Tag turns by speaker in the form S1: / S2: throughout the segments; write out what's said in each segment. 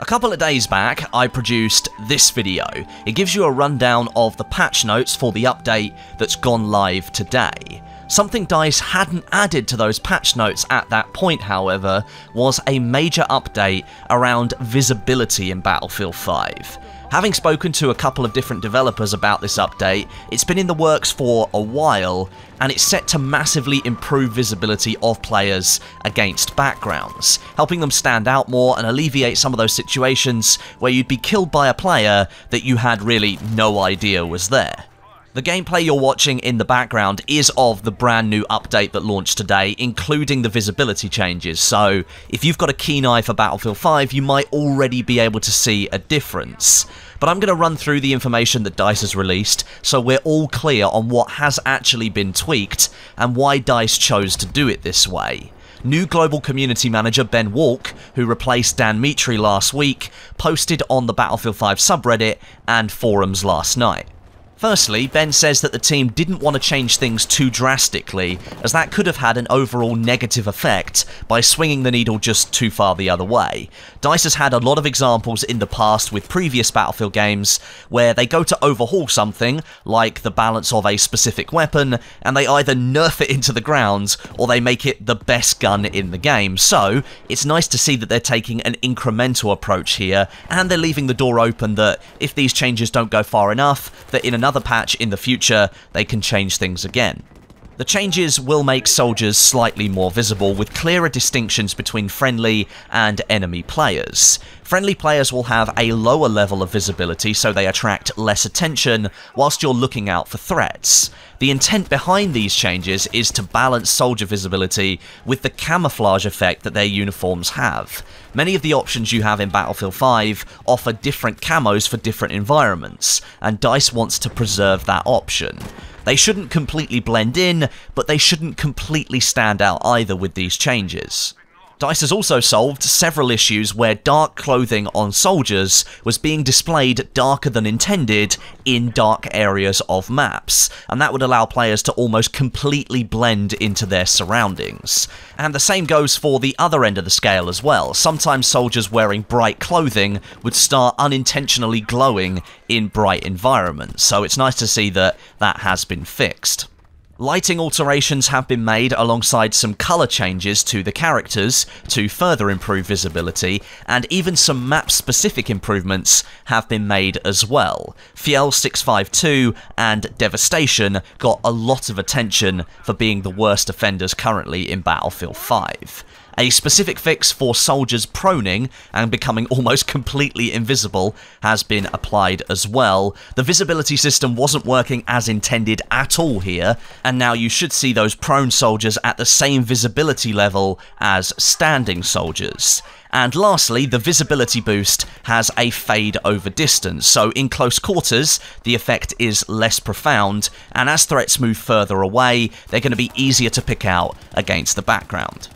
S1: A couple of days back, I produced this video. It gives you a rundown of the patch notes for the update that's gone live today. Something DICE hadn't added to those patch notes at that point, however, was a major update around visibility in Battlefield 5. Having spoken to a couple of different developers about this update, it's been in the works for a while, and it's set to massively improve visibility of players against backgrounds, helping them stand out more and alleviate some of those situations where you'd be killed by a player that you had really no idea was there. The gameplay you're watching in the background is of the brand new update that launched today, including the visibility changes, so if you've got a keen eye for Battlefield 5, you might already be able to see a difference. But I'm going to run through the information that DICE has released, so we're all clear on what has actually been tweaked, and why DICE chose to do it this way. New Global Community Manager Ben Walke, who replaced Dan Mitre last week, posted on the Battlefield 5 subreddit and forums last night. Firstly, Ben says that the team didn't want to change things too drastically, as that could have had an overall negative effect by swinging the needle just too far the other way. DICE has had a lot of examples in the past with previous Battlefield games where they go to overhaul something, like the balance of a specific weapon, and they either nerf it into the ground or they make it the best gun in the game. So, it's nice to see that they're taking an incremental approach here, and they're leaving the door open that if these changes don't go far enough, that in another patch in the future, they can change things again. The changes will make soldiers slightly more visible, with clearer distinctions between friendly and enemy players. Friendly players will have a lower level of visibility, so they attract less attention whilst you're looking out for threats. The intent behind these changes is to balance soldier visibility with the camouflage effect that their uniforms have. Many of the options you have in Battlefield 5 offer different camos for different environments, and DICE wants to preserve that option. They shouldn't completely blend in, but they shouldn't completely stand out either with these changes. DICE has also solved several issues where dark clothing on soldiers was being displayed darker than intended in dark areas of maps, and that would allow players to almost completely blend into their surroundings. And the same goes for the other end of the scale as well. Sometimes soldiers wearing bright clothing would start unintentionally glowing in bright environments, so it's nice to see that that has been fixed. Lighting alterations have been made alongside some colour changes to the characters to further improve visibility, and even some map-specific improvements have been made as well. Fjell 652 and Devastation got a lot of attention for being the worst offenders currently in Battlefield 5. A specific fix for soldiers proning and becoming almost completely invisible has been applied as well. The visibility system wasn't working as intended at all here, and now you should see those prone soldiers at the same visibility level as standing soldiers. And lastly, the visibility boost has a fade over distance, so in close quarters, the effect is less profound, and as threats move further away, they're going to be easier to pick out against the background.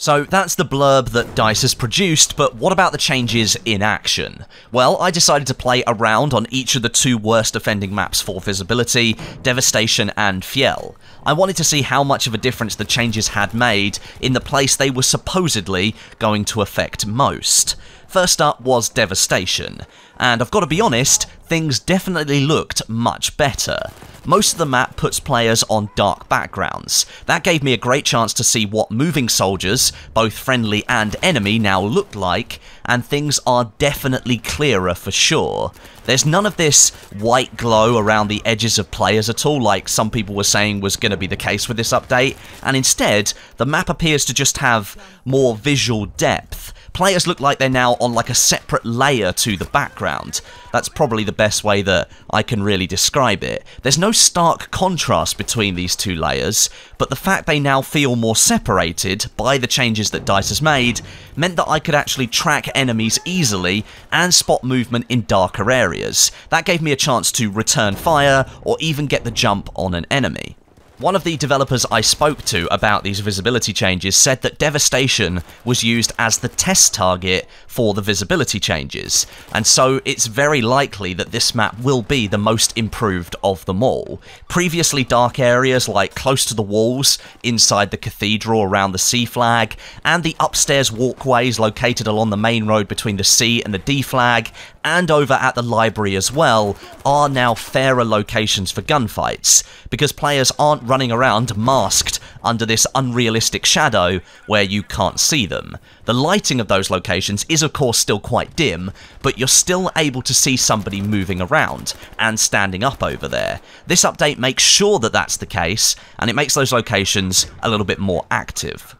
S1: So that's the blurb that DICE has produced, but what about the changes in action? Well, I decided to play around on each of the two worst offending maps for visibility, Devastation and Fjell. I wanted to see how much of a difference the changes had made in the place they were supposedly going to affect most. First up was Devastation, and I've got to be honest, things definitely looked much better. Most of the map puts players on dark backgrounds. That gave me a great chance to see what moving soldiers, both friendly and enemy, now look like, and things are definitely clearer for sure. There's none of this white glow around the edges of players at all like some people were saying was going to be the case with this update, and instead, the map appears to just have more visual depth players look like they're now on like a separate layer to the background. That's probably the best way that I can really describe it. There's no stark contrast between these two layers, but the fact they now feel more separated by the changes that DICE has made meant that I could actually track enemies easily and spot movement in darker areas. That gave me a chance to return fire or even get the jump on an enemy. One of the developers I spoke to about these visibility changes said that Devastation was used as the test target for the visibility changes, and so it's very likely that this map will be the most improved of them all. Previously dark areas like close to the walls, inside the cathedral around the C flag, and the upstairs walkways located along the main road between the C and the D flag, and over at the library as well, are now fairer locations for gunfights, because players aren't running around masked under this unrealistic shadow where you can't see them. The lighting of those locations is of course still quite dim, but you're still able to see somebody moving around and standing up over there. This update makes sure that that's the case, and it makes those locations a little bit more active.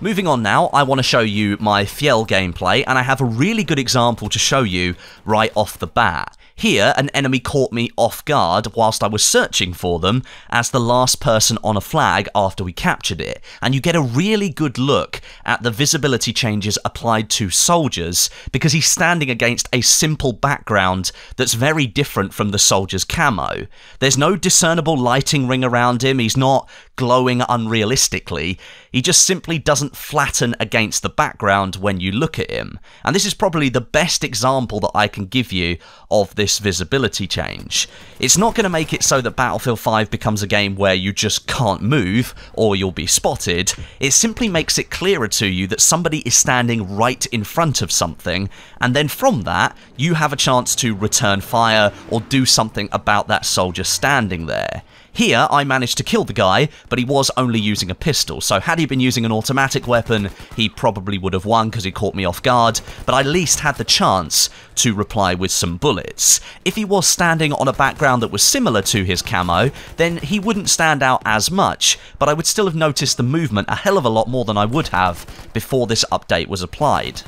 S1: Moving on now, I want to show you my Fjell gameplay, and I have a really good example to show you right off the bat. Here, an enemy caught me off guard whilst I was searching for them as the last person on a flag after we captured it, and you get a really good look at the visibility changes applied to soldiers because he's standing against a simple background that's very different from the soldier's camo. There's no discernible lighting ring around him, he's not glowing unrealistically, he just simply doesn't flatten against the background when you look at him. And this is probably the best example that I can give you of this this visibility change. It's not going to make it so that Battlefield 5 becomes a game where you just can't move or you'll be spotted. It simply makes it clearer to you that somebody is standing right in front of something, and then from that, you have a chance to return fire or do something about that soldier standing there. Here, I managed to kill the guy, but he was only using a pistol, so had he been using an automatic weapon, he probably would have won because he caught me off guard, but I at least had the chance to reply with some bullets. If he was standing on a background that was similar to his camo, then he wouldn't stand out as much, but I would still have noticed the movement a hell of a lot more than I would have before this update was applied.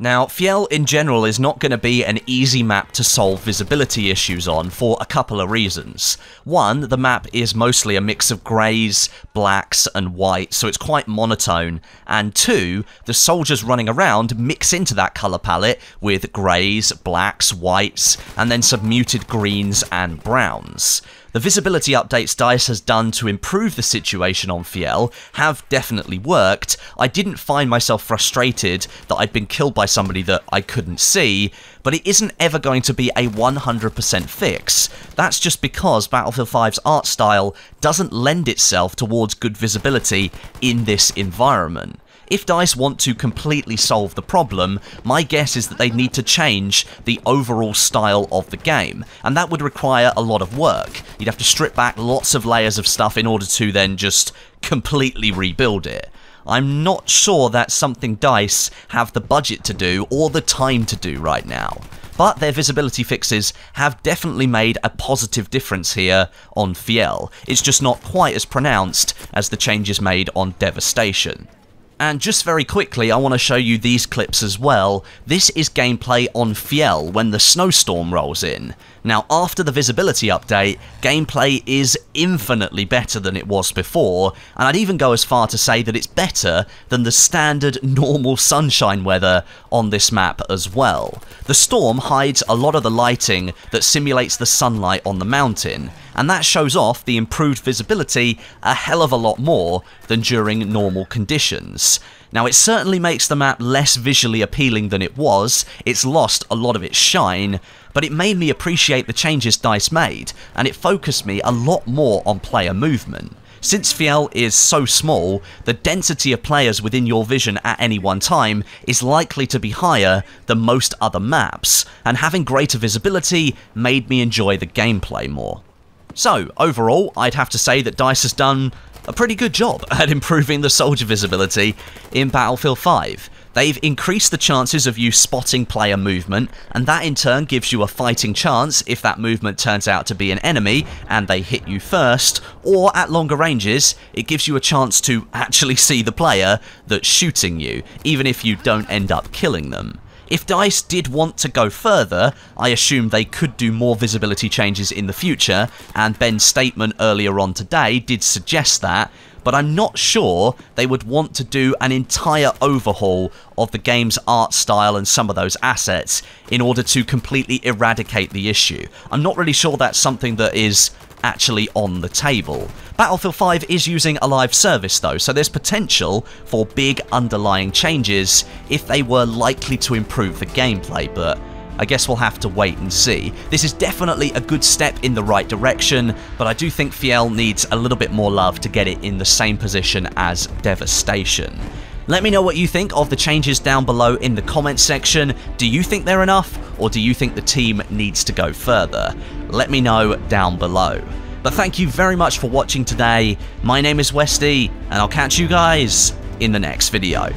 S1: Now, Fjell in general is not going to be an easy map to solve visibility issues on for a couple of reasons. One, the map is mostly a mix of greys, blacks, and whites, so it's quite monotone. And two, the soldiers running around mix into that colour palette with greys, blacks, whites, and then some muted greens and browns. The visibility updates DICE has done to improve the situation on Fjell have definitely worked. I didn't find myself frustrated that I'd been killed by somebody that I couldn't see, but it isn't ever going to be a 100% fix. That's just because Battlefield 5's art style doesn't lend itself towards good visibility in this environment. If DICE want to completely solve the problem, my guess is that they'd need to change the overall style of the game, and that would require a lot of work. You'd have to strip back lots of layers of stuff in order to then just completely rebuild it. I'm not sure that's something DICE have the budget to do or the time to do right now. But their visibility fixes have definitely made a positive difference here on Fjell. It's just not quite as pronounced as the changes made on Devastation. And just very quickly, I want to show you these clips as well. This is gameplay on Fjell when the snowstorm rolls in. Now, after the visibility update, gameplay is infinitely better than it was before, and I'd even go as far to say that it's better than the standard normal sunshine weather on this map as well. The storm hides a lot of the lighting that simulates the sunlight on the mountain, and that shows off the improved visibility a hell of a lot more than during normal conditions. Now it certainly makes the map less visually appealing than it was, it's lost a lot of its shine, but it made me appreciate the changes DICE made, and it focused me a lot more on player movement. Since Fjell is so small, the density of players within your vision at any one time is likely to be higher than most other maps, and having greater visibility made me enjoy the gameplay more. So, overall, I'd have to say that DICE has done a pretty good job at improving the soldier visibility in Battlefield 5. They've increased the chances of you spotting player movement, and that in turn gives you a fighting chance if that movement turns out to be an enemy and they hit you first, or at longer ranges, it gives you a chance to actually see the player that's shooting you, even if you don't end up killing them. If DICE did want to go further, I assume they could do more visibility changes in the future, and Ben's statement earlier on today did suggest that, but I'm not sure they would want to do an entire overhaul of the game's art style and some of those assets in order to completely eradicate the issue. I'm not really sure that's something that is actually on the table. Battlefield 5 is using a live service though, so there's potential for big underlying changes if they were likely to improve the gameplay, but I guess we'll have to wait and see. This is definitely a good step in the right direction, but I do think Fjell needs a little bit more love to get it in the same position as Devastation. Let me know what you think of the changes down below in the comments section. Do you think they're enough, or do you think the team needs to go further? Let me know down below. But thank you very much for watching today. My name is Westie, and I'll catch you guys in the next video.